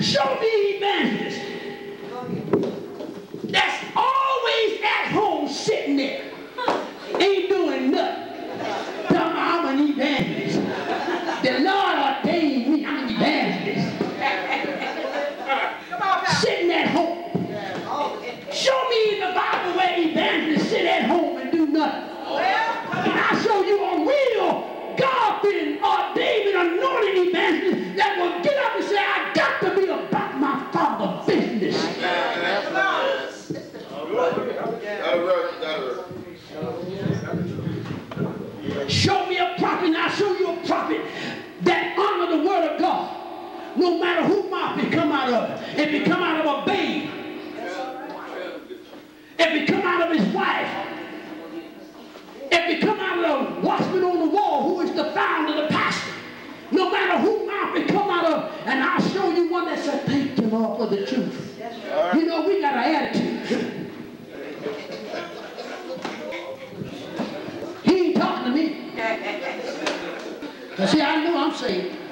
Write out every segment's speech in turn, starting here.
show me evangelist. That's always at home sitting there. Ain't doing nothing. Tell me I'm an evangelist. The Lord ordained Show me a prophet, and I'll show you a prophet that honor the word of God. No matter who mouth it come out of. It come out of a babe. If it come out of his wife. If it come out of the watchman on the wall, who is the founder, the pastor. No matter who mouth it come out of, and I'll show you one that said, thank you, Lord, for the truth. You know, we got an attitude. He ain't talking to me. Cause see, I know I'm saved.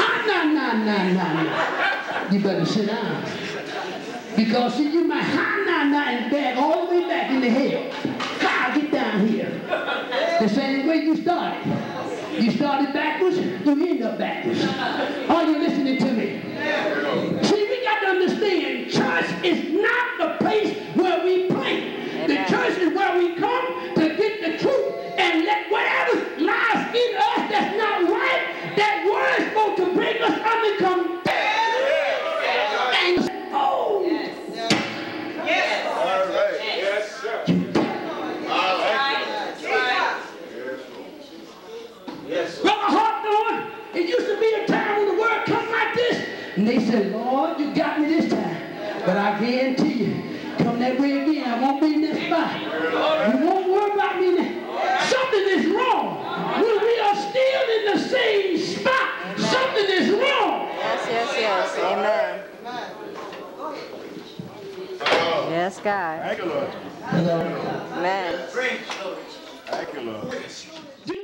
Ah, nah, nah, nah, nah, nah. You better sit down. Because see, you might ha, nah, nah, and back all the way back in into hell. God, get down here. The same way you started. You started backwards, you end up backwards. Are you listening to me? They said, Lord, you got me this time. But I guarantee you, come that way again, I won't be in that spot. You won't worry about me now. Something is wrong. When we are still in the same spot, something is wrong. Yes, yes, yes. Amen. Yes, God. Thank you, Lord. Amen. Thank you, Lord.